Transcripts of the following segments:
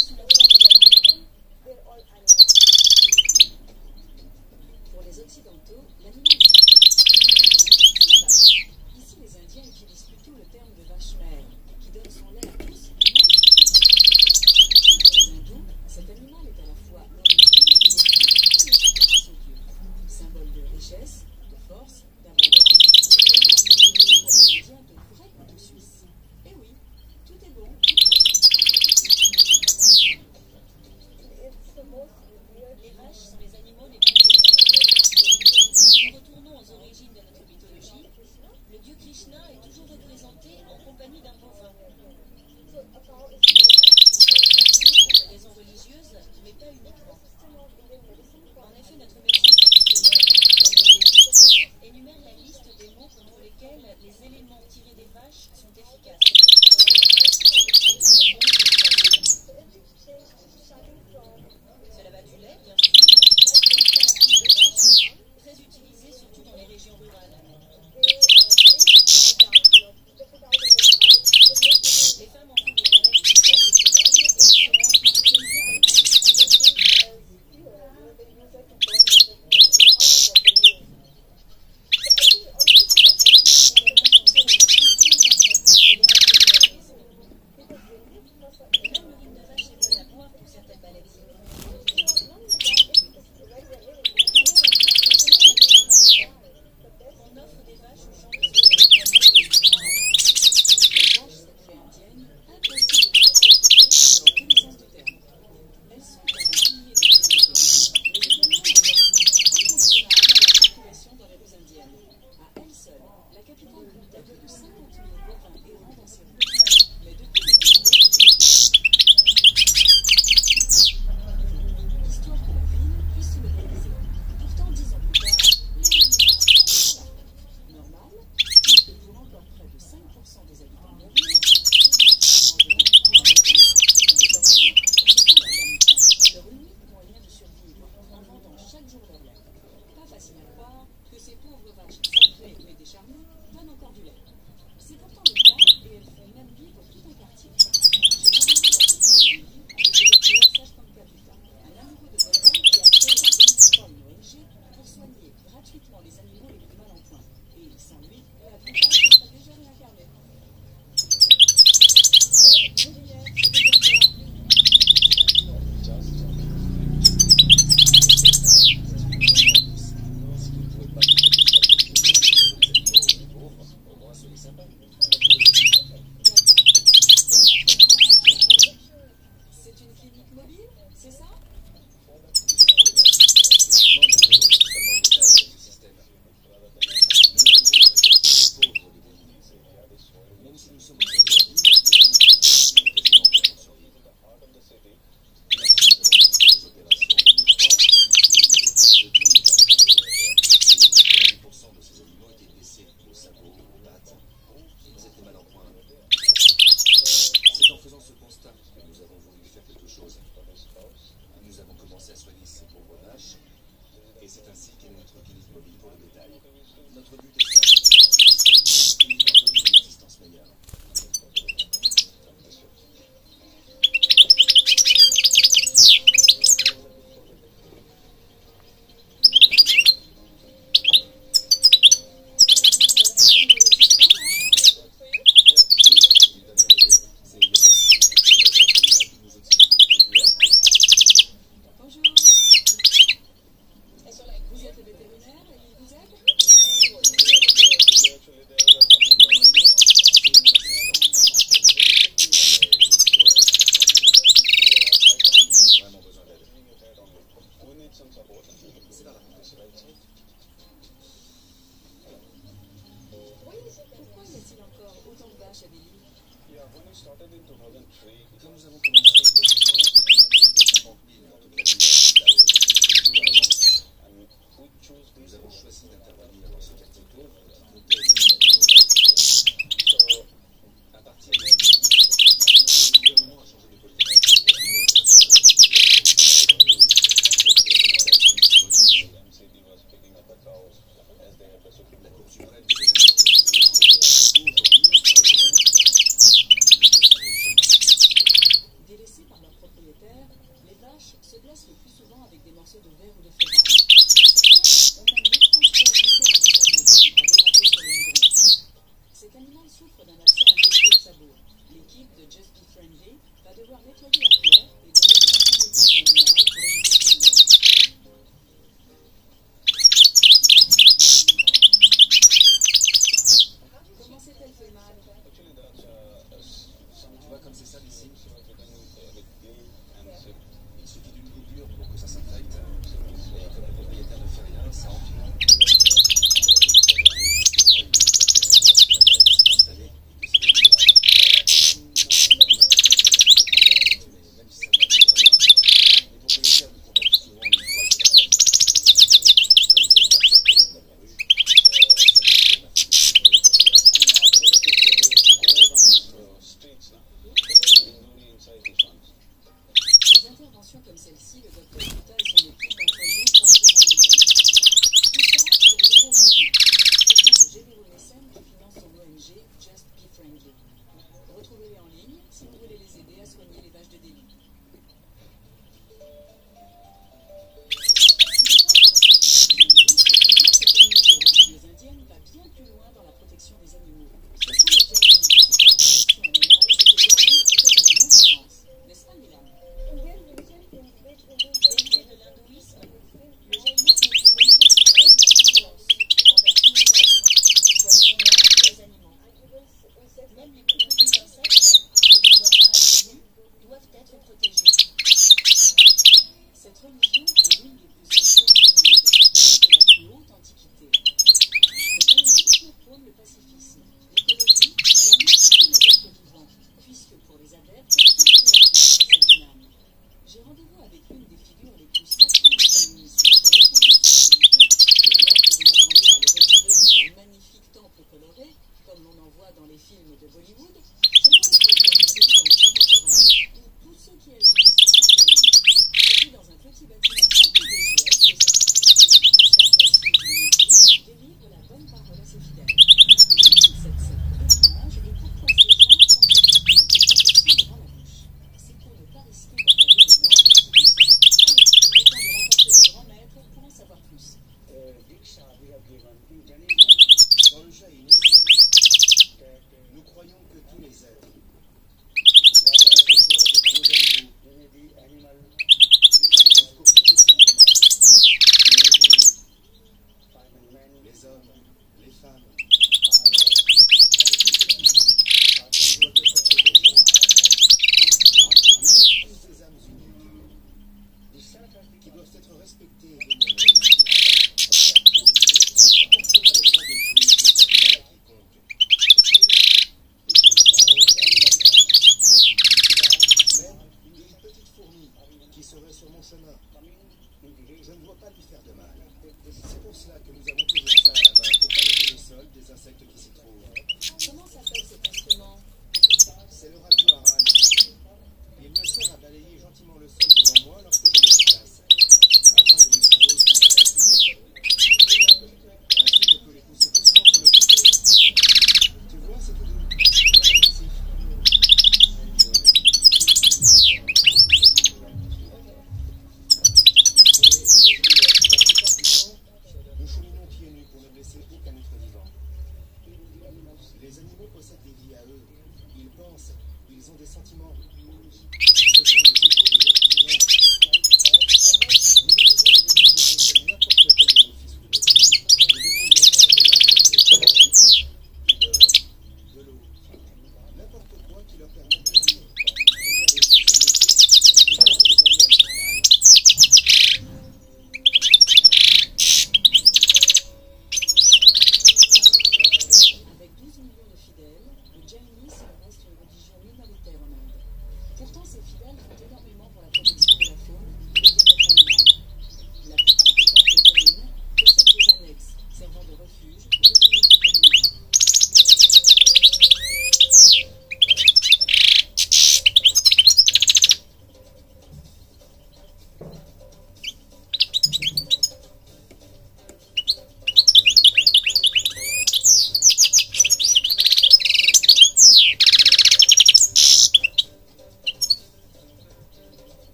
Pour les Occidentaux, l'animal sacré Ici, les Indiens utilisent plutôt le terme de vache mère, qui donne son lait à tous, même Pour les hindous, cet animal est à la fois l'origine et le signe de son dieu, symbole de richesse, de force, d'abondance, et même pour les Indiens de vrais couteaux suisses. Eh oui, tout est bon, tout Les vaches sont les animaux les plus vénérés. Si nous retournons aux origines de notre mythologie, le dieu Krishna est toujours représenté en compagnie d'un bovin. Pour des raisons religieuses, mais pas uniquement. En effet, notre médecine traditionnelle, énumère la liste des mots contre lesquels les éléments tirés des vaches sont efficaces. Cela va du lait, bien comme celle-ci, le docteur... фильмы для Болливуда. qui doivent être respectées et demeurées.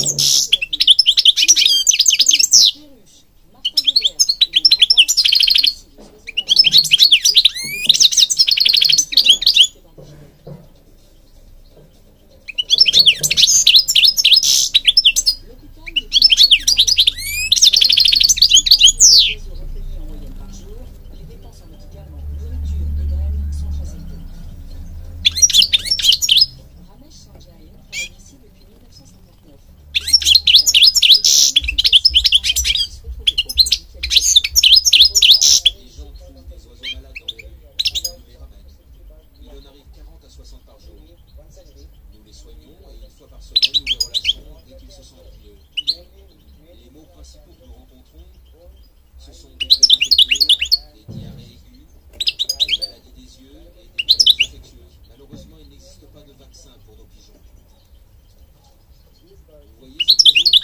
you soit par semaine, ou de relation, dès qu'ils se sentent mieux. Les mots principaux que nous rencontrons, ce sont des traits infectueux, des diarrhées aiguës, des maladies des yeux et des maladies infectieuses. Malheureusement, il n'existe pas de vaccin pour nos pigeons. Vous voyez ces oiseaux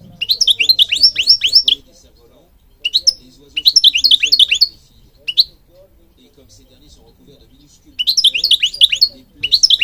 Comme ce des cerfs-volants, les oiseaux s'occupent des avec les filles. Et comme ces derniers sont recouverts de minuscules les plaies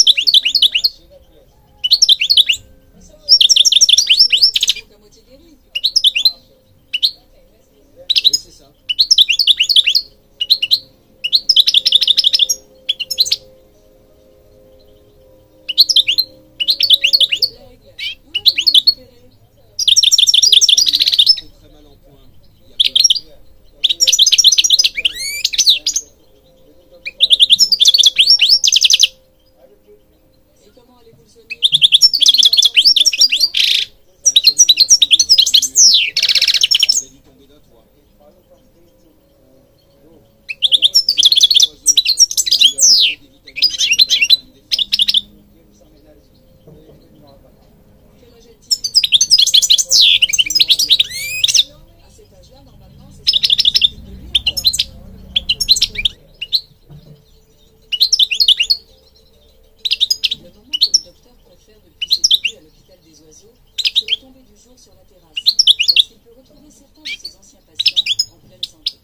sur la terrasse, lorsqu'il peut retrouver certains de ses anciens patients en pleine santé.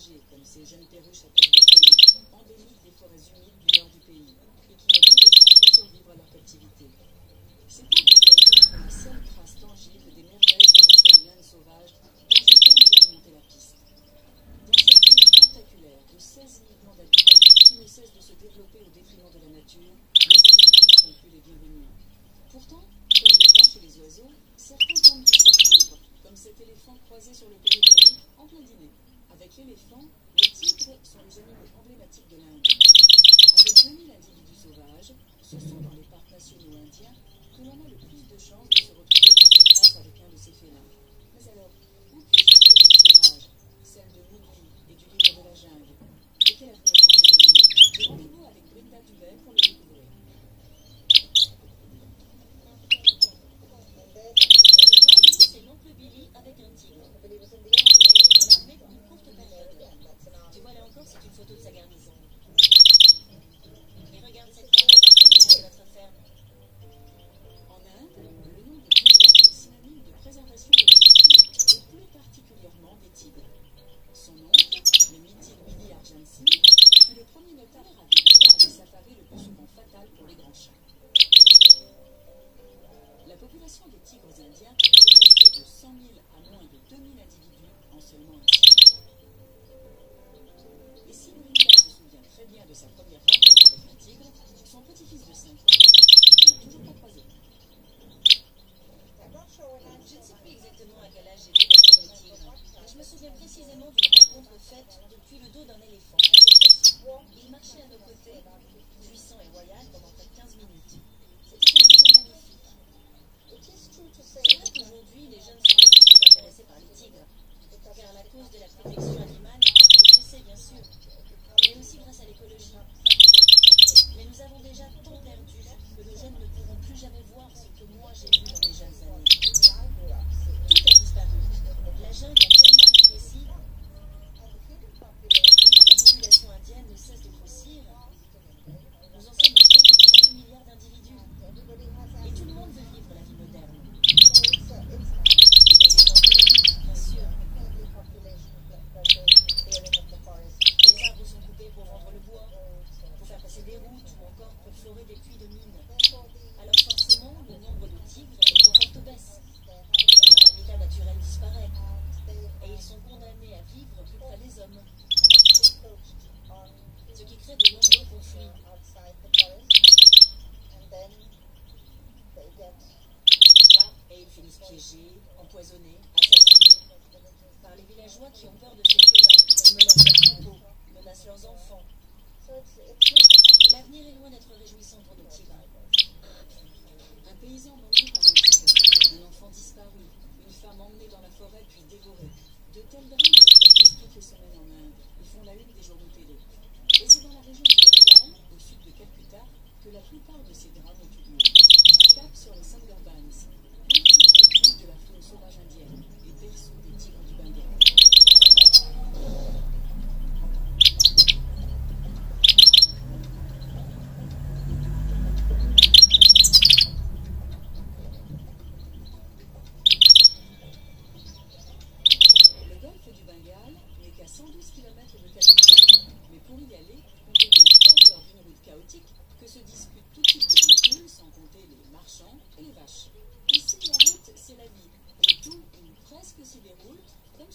comme ces jeunes perruches à tête de endémiques des forêts humides du nord du pays, et qui n'ont tous de chance de survivre à leur captivité. Ces pour des raisons comme les seules traces tangibles des merveilles de l'océan sauvage dont je tente de remonter la piste. Dans cette ville tentaculaire de 16 millions d'habitants qui ne cesse de se développer au détriment de la nature, les animaux ne sont plus les bienvenus. Pourtant, comme les vaches et les oiseaux, certains tombent du livre, comme cet éléphant croisé sur le périphérique en plein dîner avec l'éléphant, les tigres sont les animaux emblématiques de l'Inde. Avec 2000 individus sauvages, ce sont dans les parcs nationaux indiens que l'on a le plus de chances de tigres indiens est de 100 000 à moins de 2 000 individus en seulement un siècle. Et si Linda se souvient très bien de sa première rencontre avec un tigre, son petit-fils de 5 ans n'a toujours pas croisé. Je ne sais plus exactement à quel âge j'ai rencontré le tigre, mais je me souviens précisément d'une rencontre faite depuis le dos d'un éléphant. Il marchait à nos côtés, puissant et royal, pendant près de 15 minutes. Aujourd'hui, les jeunes sont intéressés par les tigres, car la cause de la protection.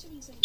cities